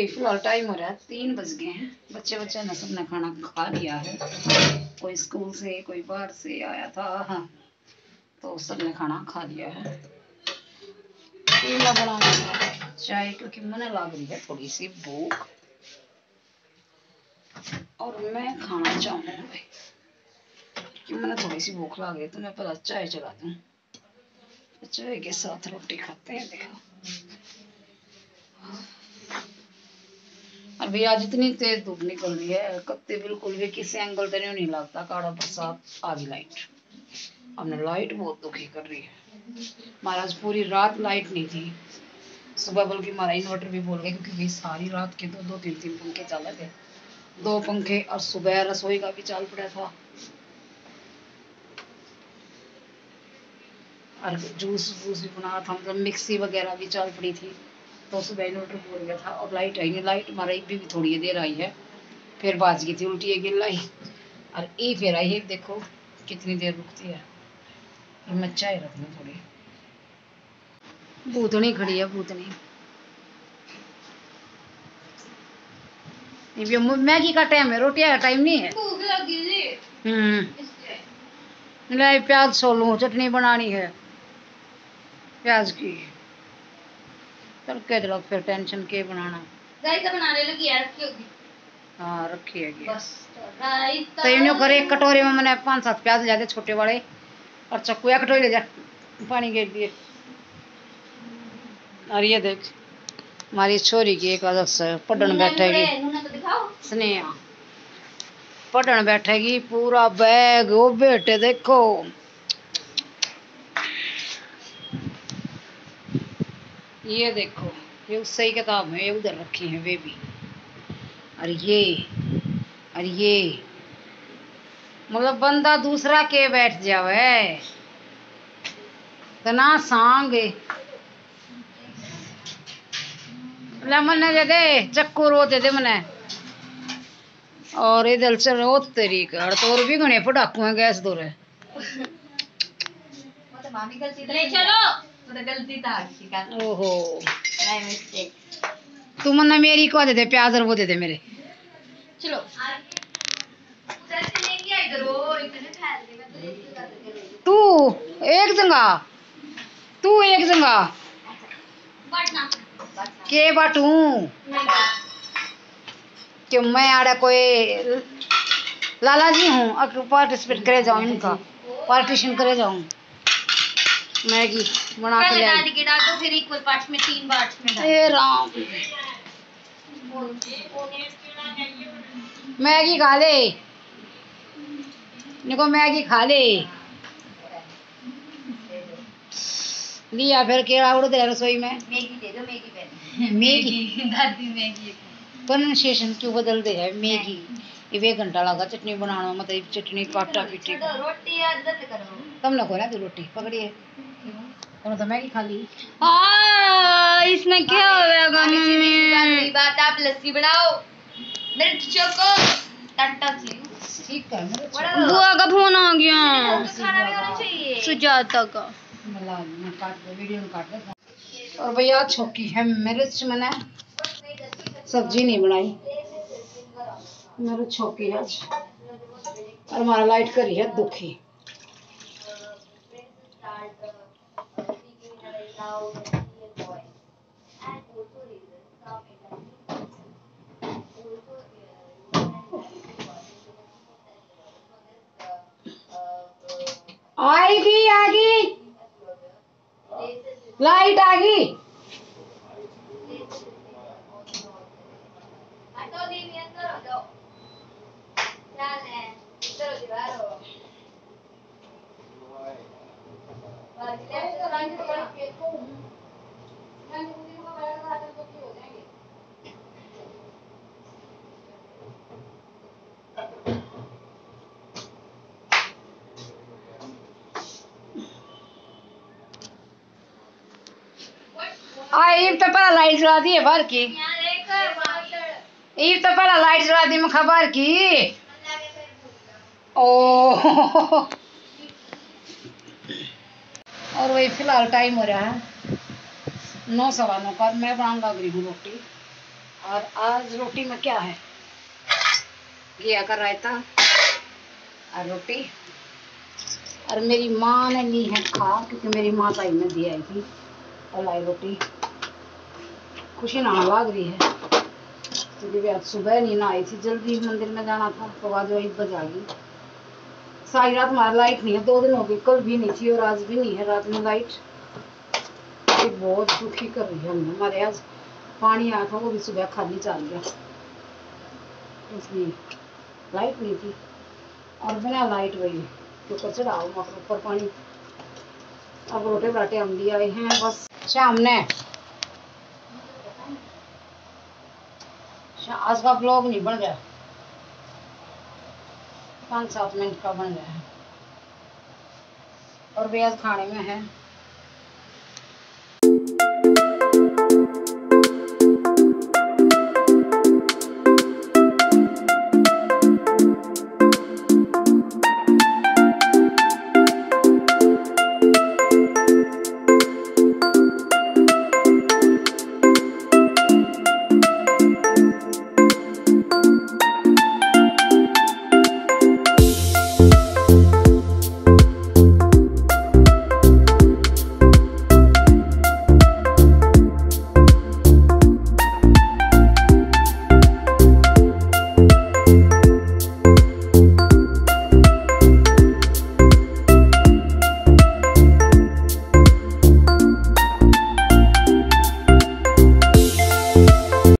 वही फ़िलहाल टाइम हो रहा है तीन बज गए हैं। बच्चे बच्चे ने सबने खाना खा लिया है। कोई स्कूल से कोई बाहर से आया था। हाँ तो सबने खाना खा लिया है। बनाना चाय क्योंकि मैंने लग रही है थोड़ी सी भूख। और मैं खाना चाहूँगी कि मैंने थोड़ी सी भूख लग रही है तो मैं पहले चाय चला दूँ। चाय के साथ रोटी खाते हैं देखो। भैया आज इतनी तेज धूप निकल रही है, कत्ते बिल्कुल भी किसी एंगल से नहीं लगता। काड़ा बरसात आ गई लाइट हमने लाइट बहुत दुखी कर रही है। महाराज, पूरी रात लाइट नहीं थी। सुबह बल्कि हमारा इन्वर्टर भी बोल गया क्योंकि भाई सारी रात के दो दो, तीन तीन पंखे चल रहे थे। दो पंखे और सुबह रसोई का भी चाल पड़ा था। और जूस वूस भी बना था मतलब मिक्सी वगैरह भी चल पड़ी थी। तो सुबह इन्वर्टर बोल गया था। और लाइट आई नहीं लाइट हमारा भी, भी थोड़ी देर आई है। फिर बाज गई थी उल्टी एक लाई। और ये फिर आई है देखो कितनी देर रुकती है। और मैं चाय रख लूँ थोड़ी। भूतनी खड़ी है भूतनी ये मैगी का टाइम है रोटी का टाइम नहीं है। भूख लगी हम्म। ले प्याज सोलूं चटनी बनानी है। प्याज की। तड़के दिलक फिर टेंशन के बनाना। रायता बनाने लगी यार रखी होगी। हाँ रखी है बस तो रायता तो इन्हों करे एक कटोरे में मैंने पाँच सात प्याज ले जाते छोटे बड़े और चक्कू या कटोरी ले जा पानी के लिए। और ये देख हमारी छोरी की एक आदत से पढ़न बैठेगी। तो स्नेहा पढ़न बैठेगी पूरा बैग ओ बेटे देखो। ये देखो, ये उससे ही किताब है ये उधर रखी है, वे भी। और ये और ये। मतलब बंदा दूसरा के बैठ जावे। इतना सांग है। ले दे दे, चक्कू रो दे दे मने। और इधर से रो तेरी कर तो और भी घने पटाकू हैं गैस दो रे मामी गलती ले चलो। तो गलती था शिका ओहो. नहीं मिस्टेक तू मन्ना मेरी को दे दे प्याज और वो दे दे मेरे चलो तो तू एक जंगा. तू एक जंगा. के बाटू कि मैं आड़े कोई लाला जी हूँ पार्टिसिपेट करे जाऊँ इनका. पार्टीशन करे जाऊँ. मैगी बना के पहले ले आई। के डाल दो फिर इक्वल पार्ट्स में तीन पार्ट्स में डाल हे राम। मैगी खा ले। निको मैगी खा ले। लिया फिर केड़ा उड़ दे रसोई में। मैगी दे दो मैगी पहले। मैगी? दादी मैगी प्रोनाउंसिएशन क्यों बदलते हैं? मैगी। ये घंटा लगा चटनी बनाना मतलब चटनी काटा पीटी चलो रोटी अदद करो। तुमने खोला तू रोटी पकड़िए। तुमने तो मैगी खा ली हाँ इसमें क्या होगा बात आप लस्सी बनाओ। मेरे चोको टंटा ठीक है बुआ का फ़ोन आ गया। सुजाता का। और भैया छोकी है मिर्च मैंने सब्ज़ी नहीं बनाई। मेरे छोकी है आज। और हमारा लाइट करी है दुखी। आएगी आगी। लाइट आ गई हटो दीदी अंदर हो जाओ क्या है इधर हो दीवार हो बस ले तो लाइन पकड़ के तो मैं दीदी को बड़ा हाथ में तो हो जाएँगे आई तो पहला लाइट जला दी है बाहर की। यहाँ लेकर वाटर ई तो पहला लाइट जला दी मैं खबर की। ओ और वही फ़िलहाल टाइम हो रहा है। नौ सवा नौ का, मैं रही हूँ रोटी। और आज रोटी में क्या है? घिया का रायता और रोटी। और मेरी माँ ने ली है खा क्योंकि मेरी माँ ताई ने दी आई थी। और लाई रोटी। खुशी नहा लाग रही है। क्योंकि भी आज सुबह नहीं नहाई थी, जल्दी मंदिर में जाना था तो आज वही बजा गई। सारी रात हमारा लाइट नहीं है, दो दिन हो गए, कल भी नहीं थी और आज भी नहीं है रात में लाइट। ये बहुत दुखी कर रही है हमें हमारे आज पानी आया था, वो भी सुबह खाली चल गया। इसलिए लाइट नहीं थी। और बिना लाइट वही कुकर चढ़ाओ मगर ऊपर पानी। अब रोटे बराटे हम भी आए हैं, बस शाम ने। आज का ब्लॉग नहीं बन गया। पाँच सात मिनट का बन गया है। और भी आज खाने में है।